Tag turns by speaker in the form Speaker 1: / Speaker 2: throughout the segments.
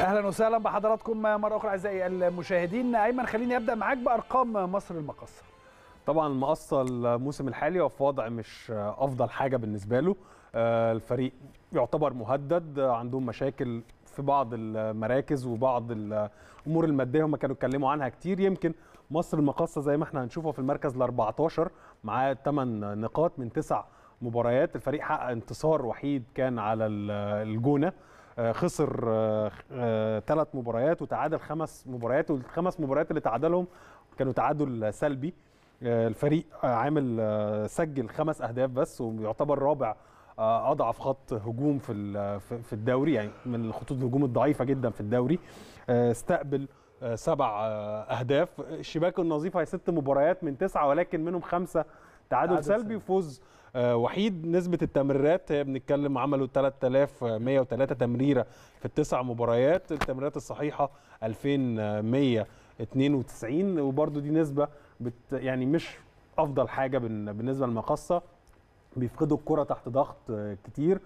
Speaker 1: أهلا وسهلا بحضراتكم مرة أخرى أعزائي المشاهدين. أيمن خليني أبدأ معاك بأرقام مصر المقصه
Speaker 2: طبعا المقصه الموسم الحالي هو في وضع مش أفضل حاجة بالنسبة له. الفريق يعتبر مهدد عندهم مشاكل في بعض المراكز وبعض الأمور المادية هم كانوا اتكلموا عنها كتير. يمكن مصر المقصه زي ما إحنا هنشوفه في المركز ال 14 معاه 8 نقاط من 9 مباريات. الفريق حقق انتصار وحيد كان على الجونة. خسر ثلاث مباريات وتعادل خمس مباريات والخمس مباريات اللي تعادلهم كانوا تعادل سلبي. الفريق عامل سجل خمس أهداف بس ويعتبر رابع أضعف خط هجوم في في الدوري يعني من الخطوط الهجوم الضعيفة جدا في الدوري. استقبل سبع أهداف. الشباك النظيفه هي ست مباريات من تسعة ولكن منهم خمسة تعادل سلبي. وفوز وحيد نسبة التمريرات بنتكلم عملوا 3103 تمريرة في التسع مباريات التمريرات الصحيحة 2192 وبرده دي نسبة بت يعني مش أفضل حاجة بالنسبة للمقصة بيفقدوا الكرة تحت ضغط كتير.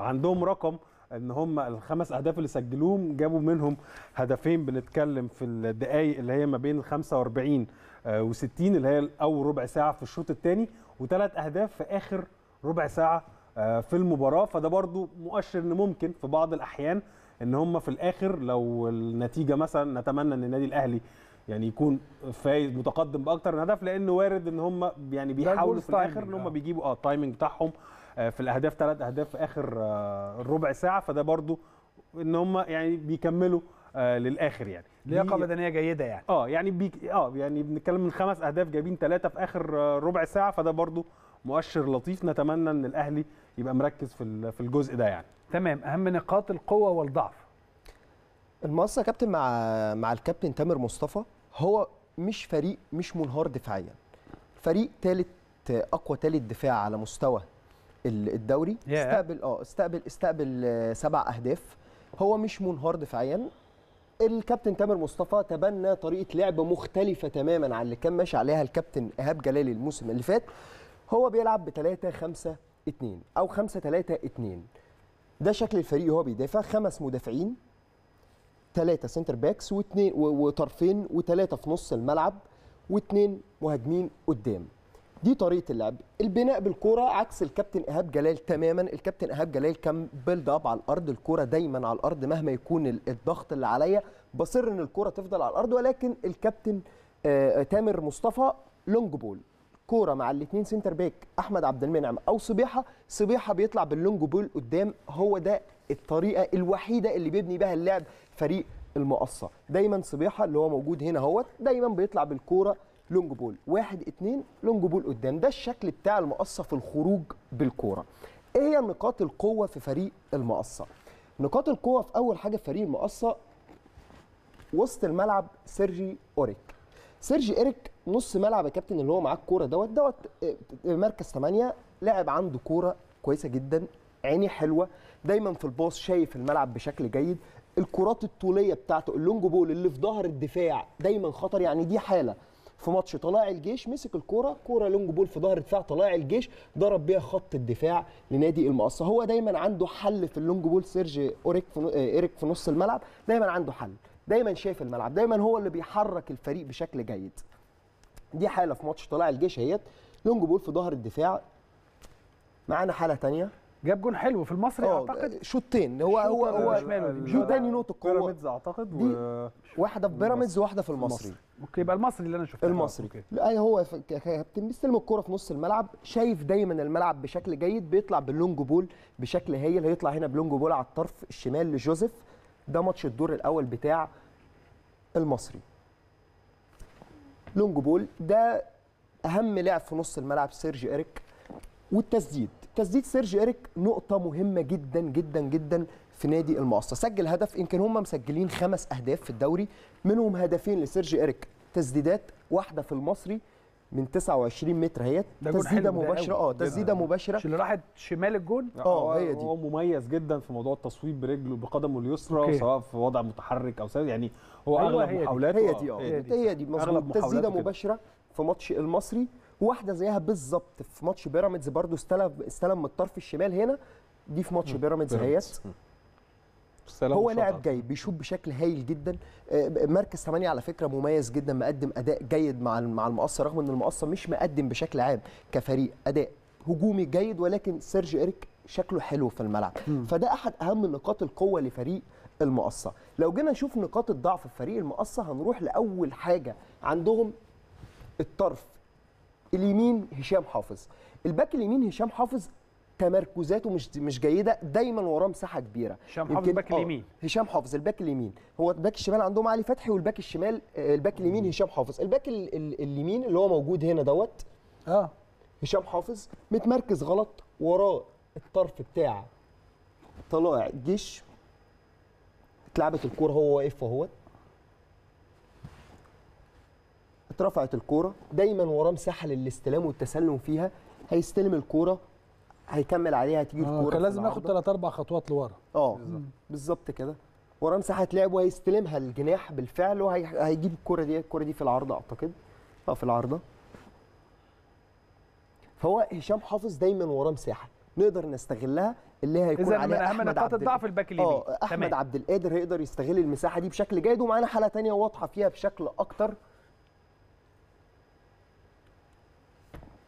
Speaker 2: عندهم رقم إن هم الخمس أهداف اللي سجلوهم جابوا منهم هدفين بنتكلم في الدقائق اللي هي ما بين 45 و60 اللي هي أول ربع ساعة في الشوط الثاني وثلاث أهداف في آخر ربع ساعة في المباراة. فده برضو مؤشر إن ممكن في بعض الأحيان إن هم في الآخر لو النتيجة مثلا نتمنى إن النادي الأهلي يعني يكون فايز متقدم بأكتر من هدف لأن وارد إن هم يعني بيحاولوا في الآخر إن هم بيجيبوا آه ال timing بتاعهم في الأهداف ثلاث أهداف في آخر الربع ساعة. فده برضو إن هم يعني بيكملوا آه للآخر يعني.
Speaker 1: لياقة بدنية جيدة يعني.
Speaker 2: آه يعني بيك آه يعني بنتكلم من خمس أهداف جايبين ثلاثة في آخر آه ربع ساعة فده برضو مؤشر لطيف. نتمنى إن الأهلي يبقى مركز في في الجزء ده يعني.
Speaker 1: تمام. أهم نقاط القوة والضعف.
Speaker 3: المقصه يا كابتن مع مع الكابتن تامر مصطفى هو مش فريق مش منهار دفاعيا. فريق ثالث أقوى ثالث دفاع على مستوى الدوري.
Speaker 1: yeah.
Speaker 3: استقبل آه استقبل استقبل سبع أهداف. هو مش منهار دفاعيا. الكابتن تامر مصطفى تبنى طريقة لعب مختلفة تماما عن اللي كان ماشي عليها الكابتن إيهاب جلالي الموسم اللي فات. هو بيلعب ب 3 5 2 أو 5 3 2 ده شكل الفريق وهو بيدافع. خمس مدافعين ثلاثة center backs واثنين وطرفين وثلاثة في نص الملعب واثنين مهاجمين قدام. دي طريقة اللعب. البناء بالكورة عكس الكابتن إيهاب جلال تماما. الكابتن إيهاب جلال كان build up على الأرض الكورة دايما على الأرض مهما يكون الضغط اللي عليا. بيصر إن الكورة تفضل على الأرض ولكن الكابتن آه تامر مصطفى long ball كورة مع الاثنين center back أحمد عبد المنعم أو صبيحة. صبيحة بيطلع بال long ball قدام. هو ده الطريقة الوحيدة اللي بيبني بها اللعب فريق المقصة. دايما صبيحة اللي هو موجود هنا اهوت دايما بيطلع بالكورة long ball. واحد اتنين long ball قدام. ده الشكل بتاع المقصة في الخروج بالكورة. إيه هي نقاط القوة في فريق المقصة؟ نقاط القوة في أول حاجة في فريق المقصة وسط الملعب سيرجي أوريك. سيرجي أوريك نص ملعب يا كابتن اللي هو معاه الكورة دوت. دوت مركز 8 لاعب عنده كورة كويسة جدا عينيه حلوة. دايما في ال pass شايف الملعب بشكل جيد. الكرات الطولية بتاعته ال long ball اللي في ظهر الدفاع دايما خطر. يعني دي حالة. في ماتش طلائع الجيش مسك الكورة كورة long ball في ظهر دفاع طلائع الجيش ضرب بيها خط الدفاع لنادي المقصه هو دايما عنده حل في ال long ball سيرجي أوريك في إيريك في نص الملعب دايما عنده حل دايما شايف الملعب دايما هو اللي بيحرك الفريق بشكل جيد. دي حالة في ماتش طلائع الجيش اهيت. long ball في ظهر الدفاع. معانا حالة ثانية
Speaker 1: جاب جون حلو في المصري أعتقد.
Speaker 3: شوطين هو هو هو دي تاني نقطة قوة.
Speaker 2: بيراميدز أعتقد
Speaker 3: دي واحدة في بيراميدز وواحدة في المصري.
Speaker 1: ممكن يبقى المصري اللي أنا شفته.
Speaker 3: المصري. لا هو كابتن بيستلم الكوره في نص الملعب شايف دايما الملعب بشكل جيد بيطلع بال long ball بشكل هايل هيطلع هنا ب long ball على الطرف الشمال لجوزيف. ده ماتش الدور الأول بتاع المصري. long ball ده أهم لاعب في نص الملعب سيرجي اريك والتسديد. تسديد سيرجي اريك نقطة مهمة جدا جدا جدا في نادي المقصة سجل هدف يمكن هم مسجلين خمس أهداف في الدوري منهم هدفين لسيرجي اريك تسديدات واحدة في المصري من 29 متر. اهيت تسديدة مباشرة آه تسديدة مباشرة.
Speaker 1: اللي راحت شمال الجون
Speaker 3: آه هي دي.
Speaker 2: هو مميز جدا في موضوع التصويب برجله بقدمه اليسرى سواء في وضع متحرك أو سواء يعني هو
Speaker 1: أيوة
Speaker 2: أغلب محاولاته
Speaker 3: هي دي آه هي دي, هي دي. مظبوط. تسديدة مباشرة في ماتش المصري واحدة زيها بالظبط في ماتش بيراميدز برضو استلم استلم من الطرف الشمال هنا. دي في ماتش بيراميدز. اهيت هو لاعب جيد بيشوط بشكل هايل جدا. آه، مركز 8 على فكرة مميز جدا مقدم أداء جيد مع مع المقصه رغم إن المقصه مش مقدم بشكل عام كفريق أداء هجومي جيد ولكن سيرج إيريك شكله حلو في الملعب. فده أحد أهم نقاط القوة لفريق المقصه لو جينا نشوف نقاط الضعف في فريق المقصه هنروح لأول حاجة عندهم الطرف اليمين هشام حافظ. ال back اليمين هشام حافظ تمركزاته مش مش جيدة دايما وراه مساحة كبيرة.
Speaker 1: هشام حافظ
Speaker 3: ال
Speaker 1: back
Speaker 3: آه،
Speaker 1: اليمين.
Speaker 3: هشام حافظ ال back اليمين. هو ال back الشمال عندهم علي فتحي وال back الشمال آه، ال back اليمين هشام حافظ. ال back ال- ال- اليمين اللي هو موجود هنا دوت
Speaker 1: آه.
Speaker 3: هشام حافظ متمركز غلط وراه الطرف بتاع طلائع الجيش اتلعبت الكورة هو واقف اهوت اترفعت الكورة. دايما وراه مساحة للاستلام والتسلم فيها. هيستلم الكورة. هيكمل عليها هتيجي
Speaker 4: آه
Speaker 3: الكوره
Speaker 4: كان
Speaker 3: في
Speaker 4: لازم ياخد. ثلاث أربع خطوات لورا.
Speaker 3: آه بالظبط. كده. وراه مساحه لعب وهيستلمها الجناح بالفعل وهيجيب الكره دي الكره دي في العارضة أعتقد. آه في العارضة. فهو هشام حافظ دايما وراه مساحة. نقدر نستغلها اللي هي هيكون
Speaker 1: من
Speaker 3: عليها
Speaker 1: اهم
Speaker 3: أحمد
Speaker 1: نقاط الضعف الباك اليمين.
Speaker 3: آه أحمد
Speaker 1: تمام.
Speaker 3: عبد القادر هيقدر يستغل المساحة دي بشكل جيد ومعانا حالة تانية واضحة فيها بشكل أكتر.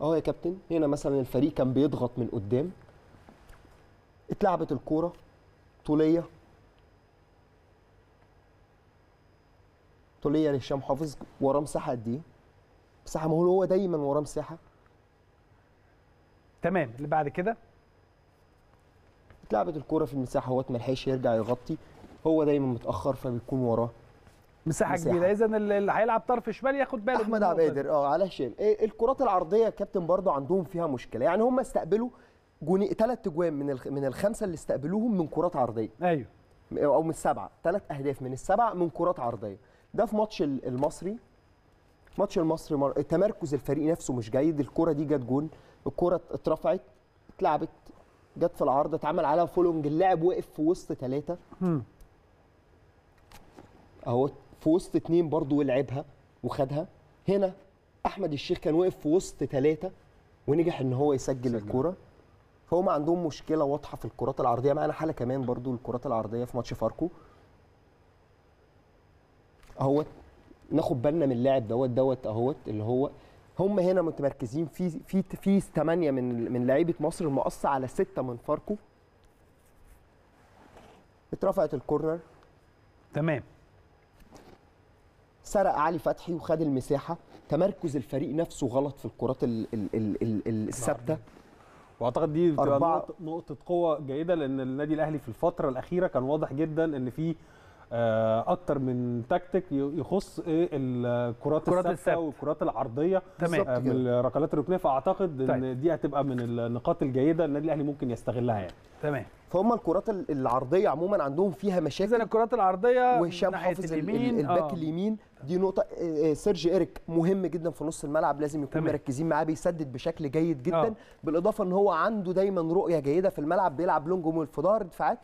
Speaker 3: آه يا كابتن هنا مثلا الفريق كان بيضغط من قدام. اتلعبت الكورة. طولية. طولية لهشام حافظ وراه مساحه قد إيه؟ مساحه ما هو هو دايما وراه مساحه
Speaker 1: تمام. اللي بعد كده؟
Speaker 3: اتلعبت الكورة في المساحة هو ملحقش يرجع يغطي. هو دايما متأخر فبيكون وراه.
Speaker 1: مساحة,
Speaker 3: مساحة.
Speaker 1: كبيرة. اذا اللي هيلعب طرف شمال ياخد باله أحمد
Speaker 3: عبد. القادر آه على هشام إيه الكرات العرضية يا كابتن برضو عندهم فيها مشكلة. يعني هم استقبلوا جوني ثلاث اجوان من الخ... من الخمسة اللي استقبلوهم من كرات عرضية.
Speaker 1: أيوه.
Speaker 3: أو من السبعة. ثلاث أهداف من السبعة من كرات عرضية. ده في ماتش ال- المصري. ماتش المصري مر... تمركز الفريق نفسه مش جيد. الكرة دي جت جون. الكرة اترفعت اتلعبت جت في العارضه اتعمل عليها follow. اللاعب وقف في وسط
Speaker 1: ثلاثة.
Speaker 3: اهو في وسط اتنين برضو ولعبها وخدها. هنا أحمد الشيخ كان واقف في وسط ثلاثة ونجح إن هو يسجل الكورة. فهم عندهم مشكلة واضحة في الكرات العرضية. معانا حالة كمان برضو الكرات العرضية في ماتش فاركو. أهوت ناخد بالنا من اللاعب دوت دوت أهوت اللي هو هم هنا متمركزين في في في ثمانيه من من لعيبة مصر المقصة على ستة من فاركو. اترفعت الكورنر.
Speaker 1: تمام.
Speaker 3: سرق علي فتحي وخد المساحة تمركز الفريق نفسه غلط في الكرات ال- ال- ال- ال- الثابتة
Speaker 2: وأعتقد دي بتبقى
Speaker 3: أربعة.
Speaker 2: نقطة, نقطة قوة جيدة لأن النادي الأهلي في الفترة الأخيرة كان واضح جدا إن في آه، أكتر من تكتيك ي- يخص إيه الكرات الثابتة. والكرات العرضية
Speaker 1: تمام.
Speaker 2: آه، من الركلات الركنية فأعتقد إن
Speaker 1: طيب.
Speaker 2: دي هتبقى من النقاط الجيدة النادي الأهلي ممكن يستغلها يعني
Speaker 1: تمام
Speaker 3: فهم الكرات ال- العرضية عموما عندهم فيها
Speaker 1: اذا
Speaker 3: مشاكل
Speaker 1: الكرات العرضية
Speaker 3: وهشام حافظ ال- ال-
Speaker 1: اليمين
Speaker 3: ال back
Speaker 1: آه.
Speaker 3: اليمين دي نقطة آه، آه، سيرج إيريك مهم جدا في نص الملعب لازم يكون
Speaker 1: تمام.
Speaker 3: مركزين معاه بيسدد بشكل جيد جدا
Speaker 1: آه.
Speaker 3: بالإضافة إن هو عنده دايما رؤية جيدة في الملعب بيلعب long ظهر دفاعات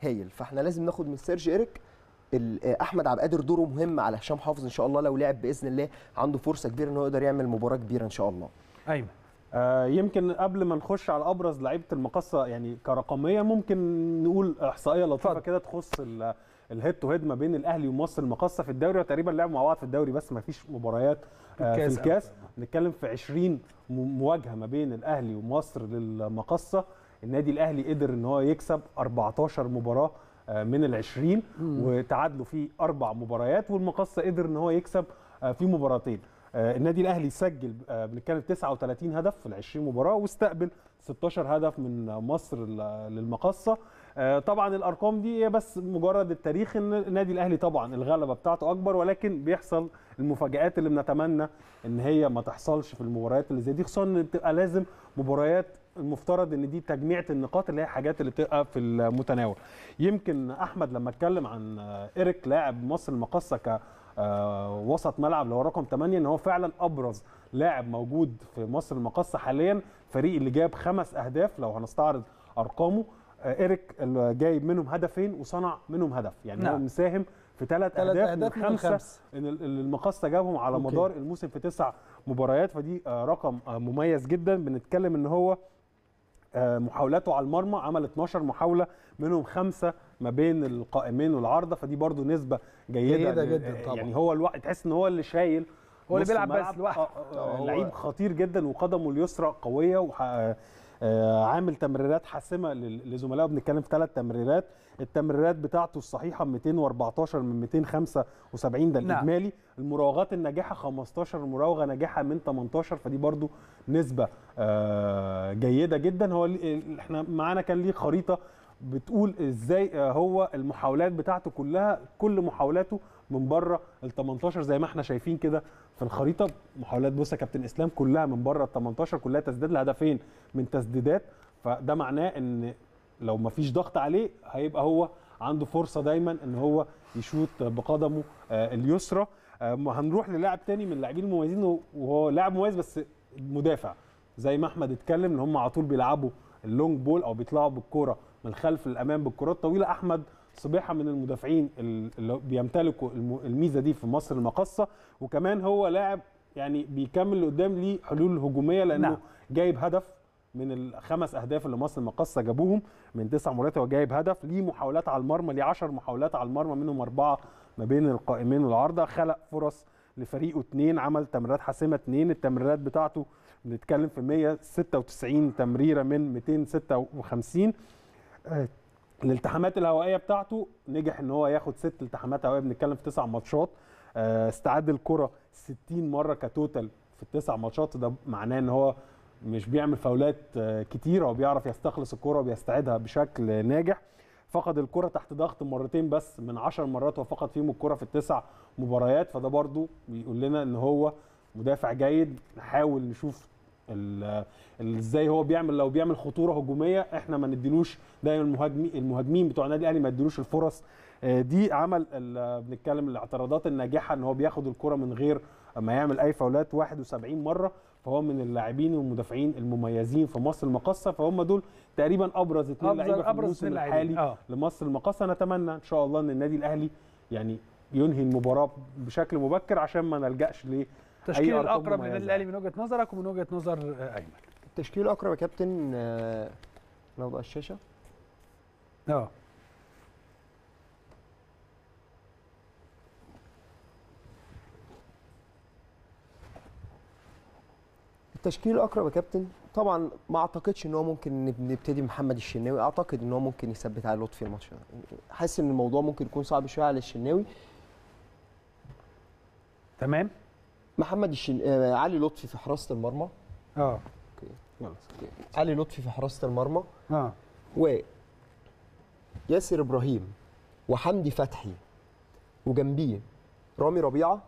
Speaker 3: هايل فإحنا لازم ناخد من سيرج إيريك أحمد عبد القادر دوره مهم على هشام حافظ إن شاء الله لو لعب بإذن الله عنده فرصة كبيرة إن هو يقدر يعمل مباراة كبيرة إن شاء الله
Speaker 1: أيمن
Speaker 2: آه، يمكن قبل ما نخش على أبرز لعيبة المقصه يعني كرقمية ممكن نقول إحصائية
Speaker 1: لطيفة.
Speaker 2: كده تخص ال- ال head to head ما بين الأهلي ومصر المقصه في الدوري وتقريبا لعبوا مع بعض في الدوري بس ما فيش مباريات آه، في
Speaker 1: الكاس أو
Speaker 2: الكاس. نتكلم في 20 م- مواجهة ما بين الأهلي ومصر للمقصه النادي الأهلي قدر إن هو يكسب 14 مباراة آه، من ال 20 وتعادلوا في أربع مباريات والمقصه قدر إن هو يكسب آه، في مباراتين. آه، النادي الأهلي سجل آه، بنتكلم 39 هدف في ال 20 مباراة واستقبل 16 هدف من مصر للمقصه آه، طبعا الأرقام دي هي بس مجرد التاريخ إن النادي الأهلي طبعا الغلبة بتاعته أكبر ولكن بيحصل المفاجآت اللي بنتمنى إن هي ما تحصلش في المباريات اللي زي دي خصوصا إن بتبقى لازم مباريات المفترض إن دي تجميعة النقاط اللي هي حاجات اللي بتبقى في المتناول. يمكن أحمد لما اتكلم عن آه، إيريك لاعب مصر المقصه ك آه، وسط ملعب اللي هو رقم 8 إن هو فعلا أبرز لاعب موجود في مصر المقصه حاليا فريق اللي جاب خمس أهداف لو هنستعرض أرقامه آه، إيريك اللي جايب منهم هدفين وصنع منهم هدف يعني هو
Speaker 1: نعم.
Speaker 2: مساهم في ثلاث أهداف,
Speaker 4: أهداف
Speaker 2: من خمسة
Speaker 4: الخمس.
Speaker 2: إن ال- اللي المقصه جابهم على
Speaker 4: أوكي.
Speaker 2: مدار الموسم في تسع مباريات فدي آه، رقم آه، مميز جدا بنتكلم إن هو آه، محاولاته على المرمى عمل 12 محاولة منهم خمسة ما بين القائمين والعارضه فدي برضو نسبة جيدة
Speaker 1: جيدة
Speaker 2: ل-
Speaker 1: جداً طبعاً.
Speaker 2: يعني هو الواحد تحس إن هو اللي شايل
Speaker 1: هو اللي بيلعب بس. لوحده.
Speaker 2: آه، آه، لعيب خطير جدا وقدمه اليسرى قوية وح... آه، عامل تمريرات حاسمة لزملائه بنتكلم في ثلاث تمريرات التمريرات بتاعته الصحيحة 214 من 275 ده
Speaker 1: نعم.
Speaker 2: الإجمالي المراوغات الناجحة 15 مراوغة ناجحة من 18 فدي برضو نسبة آه، جيدة جدا هو إحنا معانا كان ليه خريطة بتقول إزاي آه، هو المحاولات بتاعته كلها كل محاولاته من بره ال 18 زي ما إحنا شايفين كده في الخريطة. محاولات بص يا كابتن إسلام كلها من بره ال 18 كلها تسديد لهدفين من تسديدات. فده معناه إن لو ما فيش ضغط عليه هيبقى هو عنده فرصة دايما إن هو يشوط بقدمه آه، اليسرى. آه، هنروح للاعب تاني من اللاعبين المميزين وهو لاعب مميز بس مدافع. زي ما أحمد اتكلم ان هم على طول بيلعبوا اللونج بول أو بيطلعوا بالكورة من الخلف للامام بالكرات الطويلة. أحمد صبيحة من المدافعين اللي بيمتلكوا الم- الميزة دي في مصر المقصه وكمان هو لاعب يعني بيكمل لقدام ليه حلول هجومية لأنه
Speaker 1: نعم.
Speaker 2: جايب هدف من الخمس أهداف اللي مصر المقصه جابوهم من تسع مرات هو جايب هدف ليه محاولات على المرمى ليه 10 محاولات على المرمى منهم أربعة ما بين القائمين والعارضة. خلق فرص لفريقه اثنين عمل تمريرات حاسمة اثنين التمريرات بتاعته بنتكلم في 196 تمريرة من 256 آه، الالتحامات الهوائية بتاعته نجح إن هو ياخد ست التحامات هوائية بنتكلم في تسع ماتشات. آه، استعاد الكرة 60 مرة كتوتال في التسع ماتشات ده معناه إن هو مش بيعمل فاولات آه، كتير هو بيعرف يستخلص الكرة وبيستعيدها بشكل ناجح. فقد الكرة تحت ضغط مرتين بس من 10 مرات هو فقد فيهم الكرة في التسع مباريات. فده برضو بيقول لنا إن هو مدافع جيد نحاول نشوف إزاي هو بيعمل لو بيعمل خطورة هجومية إحنا ما نديلوش دايما المهاجمين المهاجمين بتوع النادي الاهلي ما يديلوش الفرص. آه، دي عمل بنتكلم الاعتراضات الناجحة إن هو بياخد الكرة من غير ما يعمل أي فاولات. 71 مرة فهو من اللاعبين والمدافعين المميزين في مصر المقصه فهم دول تقريبا أبرز اثنين
Speaker 1: أبرز-
Speaker 2: لعيبة في
Speaker 1: أبرز
Speaker 2: الموسم. الحالي
Speaker 1: آه.
Speaker 2: لمصر المقاصة نتمنى إن شاء الله إن النادي الأهلي يعني ينهي المباراة بشكل مبكر عشان ما نلجأش ل
Speaker 1: التشكيل
Speaker 2: أرقام
Speaker 1: الاقرب. للنادي الأهلي من وجهة نظرك ومن وجهة نظر آه، أيمن
Speaker 3: التشكيل الأقرب يا كابتن لو بقى الشاشه
Speaker 1: آه
Speaker 3: التشكيل الاقرب يا كابتن. طبعا ما أعتقدش إن هو ممكن نب- نبتدي محمد الشناوي. أعتقد إن هو ممكن يثبت علي لطفي الماتش. ده حاسس إن الموضوع ممكن يكون صعب شوية على الشناوي.
Speaker 1: تمام.
Speaker 3: محمد الشن... آه علي لطفي في حراسة المرمى.
Speaker 1: آه.
Speaker 3: علي لطفي في حراسة المرمى.
Speaker 1: آه.
Speaker 3: و ياسر إبراهيم وحمدي فتحي وجنبيه رامي ربيعة.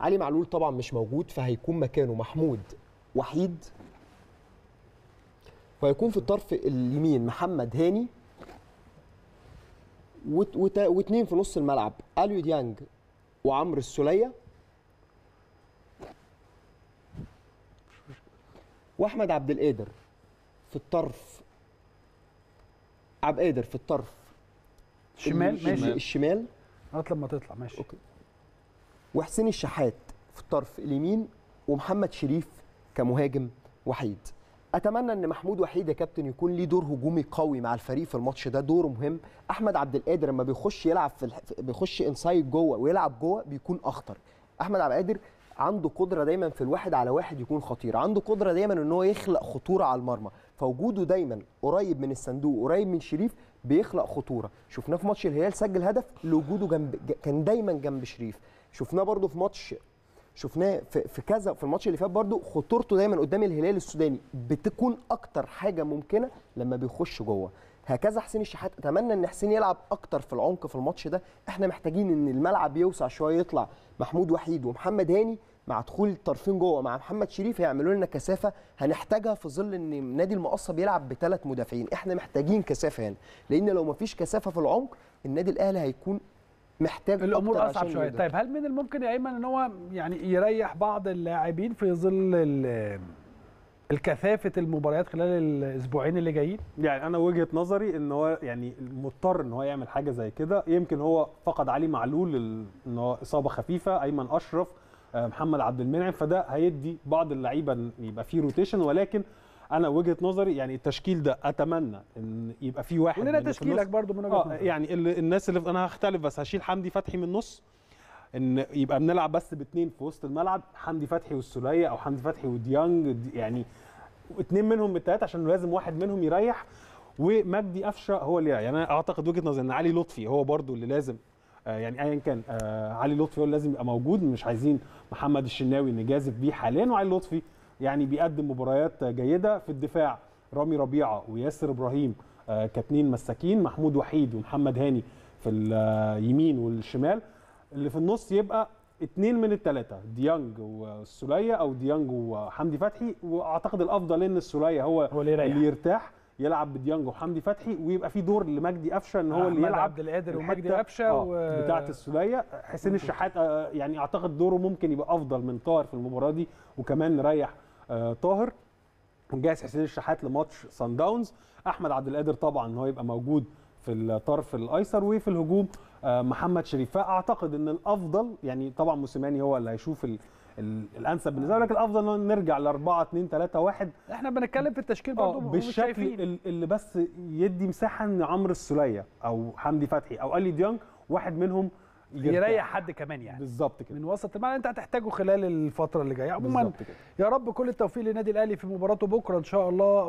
Speaker 3: علي معلول طبعا مش موجود فهيكون مكانه محمود وحيد. وهيكون في الطرف اليمين محمد هاني. وت- وت- واتنين في نص الملعب اليو ديانج وعمرو السولية. وأحمد عبد القادر في الطرف عبد القادر في الطرف
Speaker 1: شمال
Speaker 3: الش-
Speaker 1: ماشي.
Speaker 3: الشمال.
Speaker 1: لغايه لما تطلع ماشي.
Speaker 3: أوكي. وحسين الشحات في الطرف اليمين ومحمد شريف كمهاجم وحيد. أتمنى إن محمود وحيد يا كابتن يكون ليه دور هجومي قوي مع الفريق في الماتش ده. دوره مهم. أحمد عبد القادر لما بيخش يلعب في الح... بيخش inside جوه ويلعب جوه بيكون أخطر. أحمد عبد القادر عنده قدرة دايما في الواحد على واحد يكون خطير. عنده قدرة دايما إن هو يخلق خطورة على المرمى. فوجوده دايما قريب من الصندوق قريب من شريف بيخلق خطورة. شفناه في ماتش الهلال سجل هدف لوجوده جنب كان دايما جنب شريف. شفناه برده في ماتش شفناه في, كذا في الماتش اللي فات برده خطورته دايما قدام الهلال السوداني بتكون أكتر حاجة ممكنة لما بيخش جوه. هكذا حسين الشحات أتمنى إن حسين يلعب أكتر في العمق في الماتش ده. إحنا محتاجين إن الملعب يوسع شوية يطلع محمود وحيد ومحمد هاني مع دخول الطرفين جوه مع محمد شريف هيعملوا لنا كثافة هنحتاجها في ظل إن نادي المقصه بيلعب بثلاث مدافعين. إحنا محتاجين كثافة هنا لأن لو مفيش كثافة في العمق النادي الأهلي هيكون محتاج الأمور
Speaker 1: أصعب
Speaker 3: شوية.
Speaker 1: طيب هل من الممكن يا أيمن إن هو يعني يريح بعض اللاعبين في ظل ال- الكثافة المباريات خلال الأسبوعين اللي جايين؟
Speaker 2: يعني أنا وجهة نظري إن هو يعني مضطر إن هو يعمل حاجة زي كده. يمكن هو فقد علي معلول إن هو إصابة خفيفة أيمن أشرف آه، محمد عبد المنعم فده هيدي بعض اللعيبة يبقى فيه روتيشن ولكن أنا وجهة نظري يعني التشكيل ده اتمنى ان يبقى في واحد في
Speaker 1: تشكيلك. برضو من وجهة
Speaker 2: آه
Speaker 1: نظرك.
Speaker 2: يعني ال- الناس اللي أنا هختلف بس هشيل حمدي فتحي من النص ان يبقى بنلعب بس باثنين في وسط الملعب حمدي فتحي والسولية أو حمدي فتحي وديانج دي- يعني اثنين منهم من الثلاثه عشان لازم واحد منهم يريح ومجدي قفشة هو اللي. يعني أنا أعتقد وجهة نظري إن علي لطفي هو برضو اللي لازم آه يعني ايا كان آه علي لطفي هو اللي لازم يبقى موجود مش عايزين محمد الشناوي نجازف بيه حاليا وعلي لطفي يعني بيقدم مباريات جيدة في الدفاع. رامي ربيعة وياسر إبراهيم آه كاتنين مساكين محمود وحيد ومحمد هاني في اليمين والشمال. اللي في النص يبقى اتنين من الثلاثه ديانج والسوليه أو ديانج وحمدي فتحي. وأعتقد الأفضل إن السولية هو
Speaker 1: هو اللي.
Speaker 2: اللي يرتاح يلعب بديانج وحمدي فتحي. ويبقى في دور لمجدي قفشة إن هو اللي يلعب
Speaker 1: عبد القادر ومجدي قفشة
Speaker 2: آه،
Speaker 1: و...
Speaker 2: بتاعة السولية. حسين الشحات آه، يعني أعتقد دوره ممكن يبقى أفضل من طاهر في المباراة دي وكمان نريح آه، طاهر. ونجهز حسين الشحات لماتش سان داونز. أحمد عبد القادر طبعا إن هو يبقى موجود في الطرف الأيسر. وفي الهجوم آه، محمد شريف فاعتقد إن الأفضل يعني طبعا موسيماني هو اللي هيشوف ال ال الأنسب بالنسبة لكن الأفضل إن نرجع ل 4 2 3 1
Speaker 1: إحنا بنتكلم في التشكيل برضو ومش
Speaker 2: بالشكل اللي بس يدي مساحة إن عمرو السولية أو حمدي فتحي أو ألي ديانج واحد منهم
Speaker 1: يريح حد كمان يعني.
Speaker 2: بالظبط كده.
Speaker 1: من وسط الملعب انت هتحتاجه خلال الفترة اللي جاية. عموما يا رب كل التوفيق للنادي الأهلي في مباراته بكرة إن شاء الله.